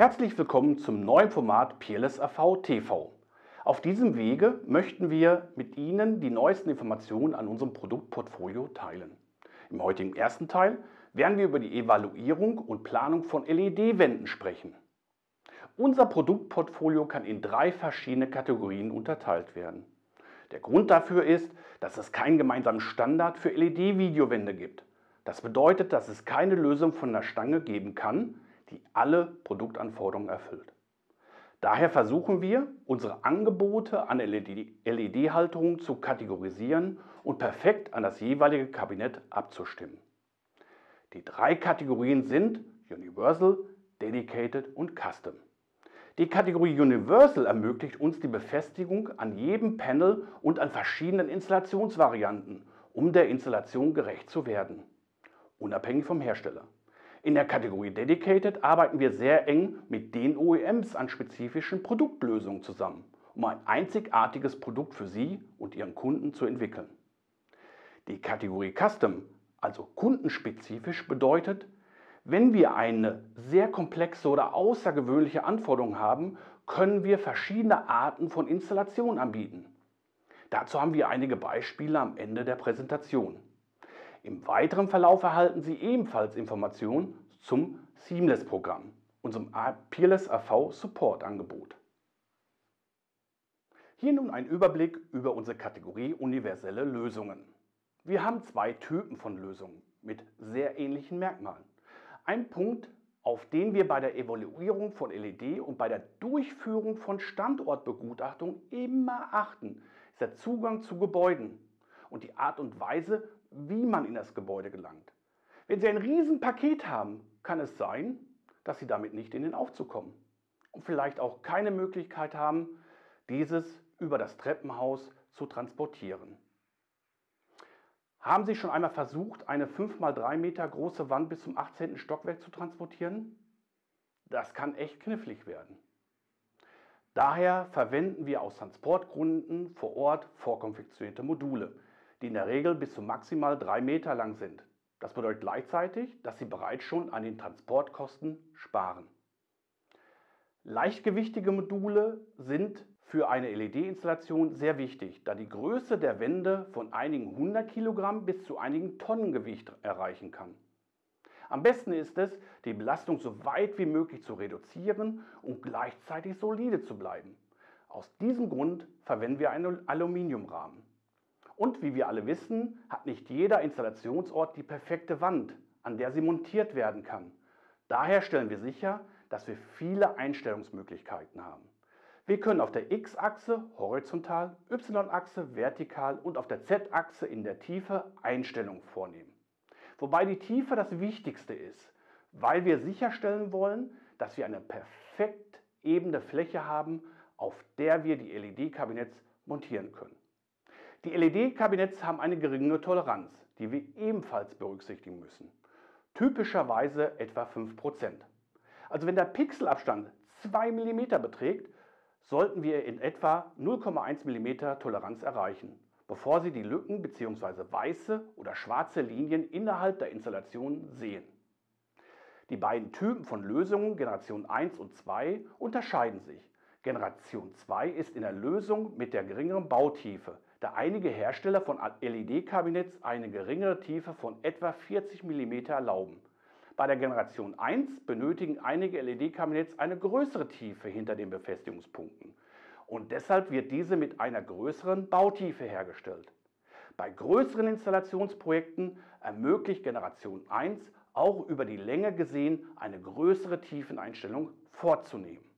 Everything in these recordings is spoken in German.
Herzlich willkommen zum neuen Format PLS AV TV. Auf diesem Wege möchten wir mit Ihnen die neuesten Informationen an unserem Produktportfolio teilen. Im heutigen ersten Teil werden wir über die Evaluierung und Planung von LED-Wänden sprechen. Unser Produktportfolio kann in drei verschiedene Kategorien unterteilt werden. Der Grund dafür ist, dass es keinen gemeinsamen Standard für LED-Videowände gibt. Das bedeutet, dass es keine Lösung von der Stange geben kann, die alle Produktanforderungen erfüllt. Daher versuchen wir, unsere Angebote an LED-Halterungen zu kategorisieren und perfekt an das jeweilige Kabinett abzustimmen. Die drei Kategorien sind Universal, Dedicated und Custom. Die Kategorie Universal ermöglicht uns die Befestigung an jedem Panel und an verschiedenen Installationsvarianten, um der Installation gerecht zu werden, unabhängig vom Hersteller. In der Kategorie Dedicated arbeiten wir sehr eng mit den OEMs an spezifischen Produktlösungen zusammen, um ein einzigartiges Produkt für Sie und Ihren Kunden zu entwickeln. Die Kategorie Custom, also kundenspezifisch, bedeutet, wenn wir eine sehr komplexe oder außergewöhnliche Anforderung haben, können wir verschiedene Arten von Installation anbieten. Dazu haben wir einige Beispiele am Ende der Präsentation. Im weiteren Verlauf erhalten Sie ebenfalls Informationen zum Seamless-Programm, unserem Peerless AV Support-Angebot. Hier nun ein Überblick über unsere Kategorie universelle Lösungen. Wir haben zwei Typen von Lösungen mit sehr ähnlichen Merkmalen. Ein Punkt, auf den wir bei der Evaluierung von LED und bei der Durchführung von Standortbegutachtung immer achten, ist der Zugang zu Gebäuden und die Art und Weise, wie man in das Gebäude gelangt. Wenn Sie ein Riesenpaket haben, kann es sein, dass Sie damit nicht in den Aufzug kommen und vielleicht auch keine Möglichkeit haben, dieses über das Treppenhaus zu transportieren. Haben Sie schon einmal versucht, eine 5 x 3 Meter große Wand bis zum 18. Stockwerk zu transportieren? Das kann echt knifflig werden. Daher verwenden wir aus Transportgründen vor Ort vorkonfektionierte Module, die in der Regel bis zu maximal 3 Meter lang sind. Das bedeutet gleichzeitig, dass Sie bereits schon an den Transportkosten sparen. Leichtgewichtige Module sind für eine LED-Installation sehr wichtig, da die Größe der Wände von einigen 100 Kilogramm bis zu einigen Tonnen Gewicht erreichen kann. Am besten ist es, die Belastung so weit wie möglich zu reduzieren und gleichzeitig solide zu bleiben. Aus diesem Grund verwenden wir einen Aluminiumrahmen. Und wie wir alle wissen, hat nicht jeder Installationsort die perfekte Wand, an der sie montiert werden kann. Daher stellen wir sicher, dass wir viele Einstellungsmöglichkeiten haben. Wir können auf der X-Achse horizontal, Y-Achse vertikal und auf der Z-Achse in der Tiefe Einstellungen vornehmen. Wobei die Tiefe das Wichtigste ist, weil wir sicherstellen wollen, dass wir eine perfekt ebene Fläche haben, auf der wir die LED-Kabinetts montieren können. Die LED-Kabinetts haben eine geringe Toleranz, die wir ebenfalls berücksichtigen müssen. Typischerweise etwa 5%. Also wenn der Pixelabstand 2 mm beträgt, sollten wir in etwa 0,1 mm Toleranz erreichen, bevor Sie die Lücken bzw. weiße oder schwarze Linien innerhalb der Installation sehen. Die beiden Typen von Lösungen Generation 1 und 2 unterscheiden sich. Generation 2 ist in der Lösung mit der geringeren Bautiefe, da einige Hersteller von LED-Kabinetts eine geringere Tiefe von etwa 40 mm erlauben. Bei der Generation 1 benötigen einige LED-Kabinetts eine größere Tiefe hinter den Befestigungspunkten und deshalb wird diese mit einer größeren Bautiefe hergestellt. Bei größeren Installationsprojekten ermöglicht Generation 1 auch über die Länge gesehen eine größere Tiefeneinstellung vorzunehmen.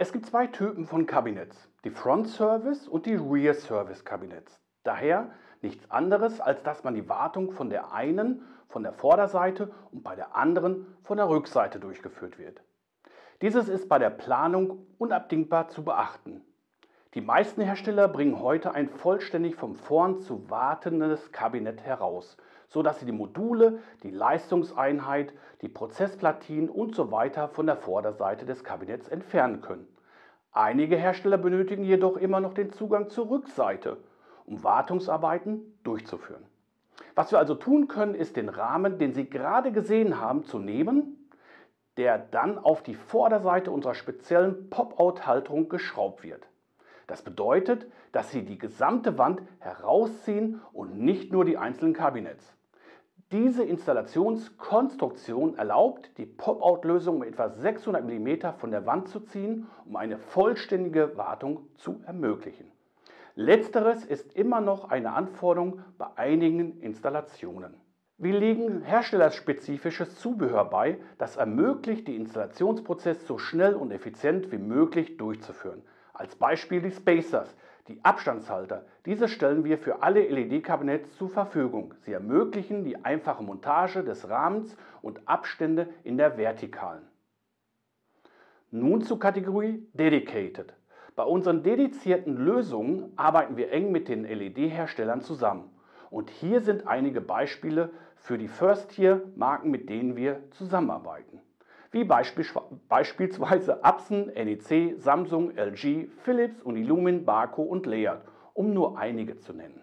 Es gibt zwei Typen von Kabinetts, die Front Service und die Rear Service Kabinetts. Daher nichts anderes, als dass man die Wartung von der einen von der Vorderseite und bei der anderen von der Rückseite durchgeführt wird. Dieses ist bei der Planung unabdingbar zu beachten. Die meisten Hersteller bringen heute ein vollständig vom Vorn zu wartendes Kabinett heraus, sodass sie die Module, die Leistungseinheit, die Prozessplatinen usw. So von der Vorderseite des Kabinetts entfernen können. Einige Hersteller benötigen jedoch immer noch den Zugang zur Rückseite, um Wartungsarbeiten durchzuführen. Was wir also tun können, ist den Rahmen, den Sie gerade gesehen haben, zu nehmen, der dann auf die Vorderseite unserer speziellen Pop-out-Halterung geschraubt wird. Das bedeutet, dass Sie die gesamte Wand herausziehen und nicht nur die einzelnen Kabinetts. Diese Installationskonstruktion erlaubt, die Pop-out-Lösung um etwa 600 mm von der Wand zu ziehen, um eine vollständige Wartung zu ermöglichen. Letzteres ist immer noch eine Anforderung bei einigen Installationen. Wir legen herstellerspezifisches Zubehör bei, das ermöglicht, den Installationsprozess so schnell und effizient wie möglich durchzuführen. Als Beispiel die Spacers, die Abstandshalter. Diese stellen wir für alle LED-Kabinetts zur Verfügung. Sie ermöglichen die einfache Montage des Rahmens und Abstände in der Vertikalen. Nun zur Kategorie Dedicated. Bei unseren dedizierten Lösungen arbeiten wir eng mit den LED-Herstellern zusammen. Und hier sind einige Beispiele für die First-Tier-Marken, mit denen wir zusammenarbeiten. Wie beispielsweise Epson, NEC, Samsung, LG, Philips, Unilumin, Barco und Leert, um nur einige zu nennen.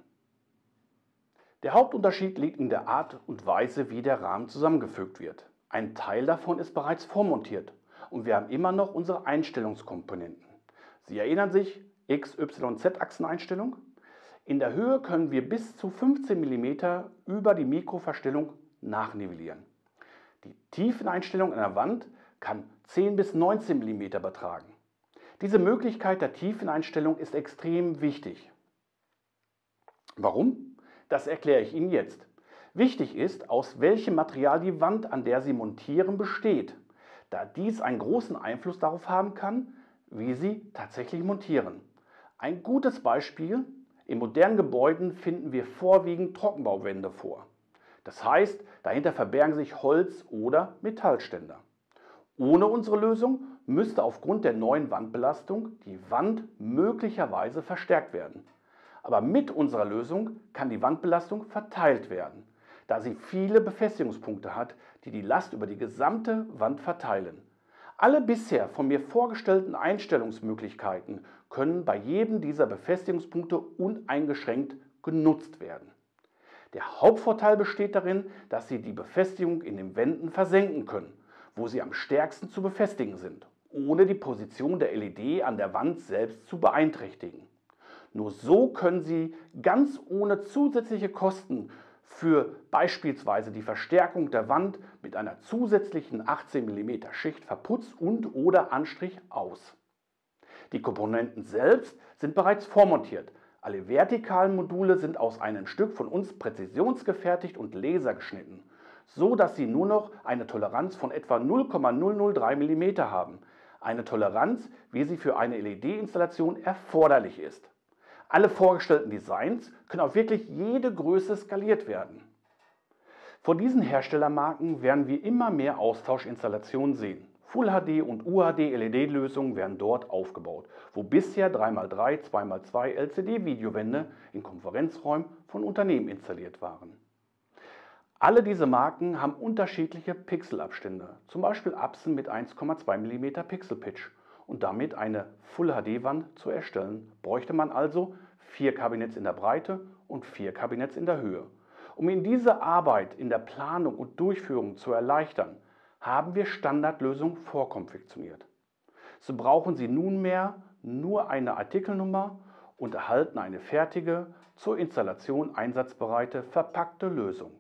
Der Hauptunterschied liegt in der Art und Weise, wie der Rahmen zusammengefügt wird. Ein Teil davon ist bereits vormontiert und wir haben immer noch unsere Einstellungskomponenten. Sie erinnern sich, X, Y, Z-Achseneinstellung? In der Höhe können wir bis zu 15 mm über die Mikroverstellung nachnivellieren. Die Tiefeneinstellung der Wand kann 10 bis 19 mm betragen. Diese Möglichkeit der Tiefeneinstellung ist extrem wichtig. Warum? Das erkläre ich Ihnen jetzt. Wichtig ist, aus welchem Material die Wand, an der Sie montieren, besteht, da dies einen großen Einfluss darauf haben kann, wie Sie tatsächlich montieren. Ein gutes Beispiel in modernen Gebäuden finden wir vorwiegend Trockenbauwände vor. Das heißt, dahinter verbergen sich Holz- oder Metallständer. Ohne unsere Lösung müsste aufgrund der neuen Wandbelastung die Wand möglicherweise verstärkt werden. Aber mit unserer Lösung kann die Wandbelastung verteilt werden, da sie viele Befestigungspunkte hat, die die Last über die gesamte Wand verteilen. Alle bisher von mir vorgestellten Einstellungsmöglichkeiten können bei jedem dieser Befestigungspunkte uneingeschränkt genutzt werden. Der Hauptvorteil besteht darin, dass Sie die Befestigung in den Wänden versenken können, wo sie am stärksten zu befestigen sind, ohne die Position der LED an der Wand selbst zu beeinträchtigen. Nur so können Sie ganz ohne zusätzliche Kosten für beispielsweise die Verstärkung der Wand mit einer zusätzlichen 18 mm Schicht verputzt und oder Anstrich aus. Die Komponenten selbst sind bereits vormontiert. Alle vertikalen Module sind aus einem Stück von uns präzisionsgefertigt und lasergeschnitten, so dass sie nur noch eine Toleranz von etwa 0,003 mm haben. Eine Toleranz, wie sie für eine LED-Installation erforderlich ist. Alle vorgestellten Designs können auf wirklich jede Größe skaliert werden. Von diesen Herstellermarken werden wir immer mehr Austauschinstallationen sehen. Full HD und UHD LED-Lösungen werden dort aufgebaut, wo bisher 3x3, 2x2 LCD-Videowände in Konferenzräumen von Unternehmen installiert waren. Alle diese Marken haben unterschiedliche Pixelabstände, zum Beispiel Epson mit 1,2 mm Pixelpitch und damit eine Full-HD-Wand zu erstellen, bräuchte man also vier Kabinetts in der Breite und vier Kabinetts in der Höhe. Um Ihnen diese Arbeit in der Planung und Durchführung zu erleichtern, haben wir Standardlösungen vorkonfektioniert. So brauchen Sie nunmehr nur eine Artikelnummer und erhalten eine fertige, zur Installation einsatzbereite, verpackte Lösung.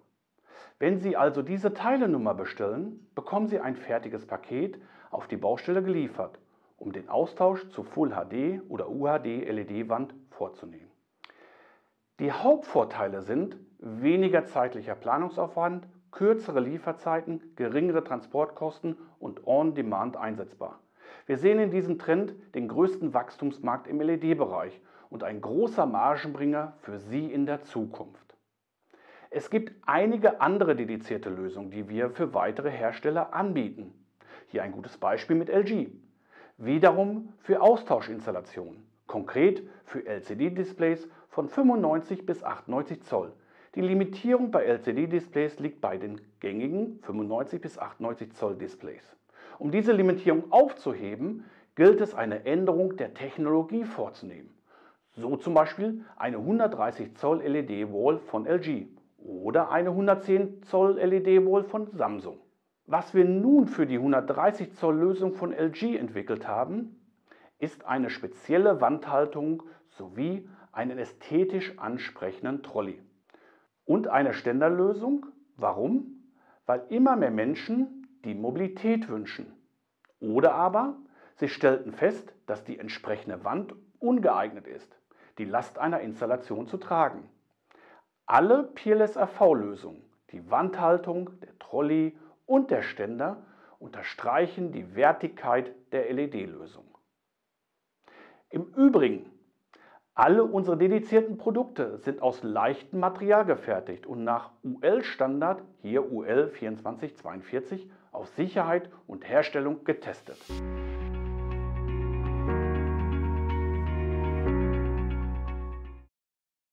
Wenn Sie also diese Teilenummer bestellen, bekommen Sie ein fertiges Paket auf die Baustelle geliefert um den Austausch zu Full HD oder UHD LED-Wand vorzunehmen. Die Hauptvorteile sind weniger zeitlicher Planungsaufwand, kürzere Lieferzeiten, geringere Transportkosten und on-demand einsetzbar. Wir sehen in diesem Trend den größten Wachstumsmarkt im LED-Bereich und ein großer Margenbringer für Sie in der Zukunft. Es gibt einige andere dedizierte Lösungen, die wir für weitere Hersteller anbieten. Hier ein gutes Beispiel mit LG wiederum für Austauschinstallationen, konkret für LCD-Displays von 95 bis 98 Zoll. Die Limitierung bei LCD-Displays liegt bei den gängigen 95 bis 98 Zoll Displays. Um diese Limitierung aufzuheben, gilt es eine Änderung der Technologie vorzunehmen. So zum Beispiel eine 130 Zoll LED-Wall von LG oder eine 110 Zoll LED-Wall von Samsung. Was wir nun für die 130 Zoll Lösung von LG entwickelt haben, ist eine spezielle Wandhaltung sowie einen ästhetisch ansprechenden Trolley. Und eine Ständerlösung. Warum? Weil immer mehr Menschen die Mobilität wünschen. Oder aber sie stellten fest, dass die entsprechende Wand ungeeignet ist, die Last einer Installation zu tragen. Alle Peerless AV-Lösungen, die Wandhaltung, der Trolley und der Ständer unterstreichen die Wertigkeit der LED-Lösung. Im Übrigen, alle unsere dedizierten Produkte sind aus leichtem Material gefertigt und nach UL-Standard, hier UL 2442, auf Sicherheit und Herstellung getestet.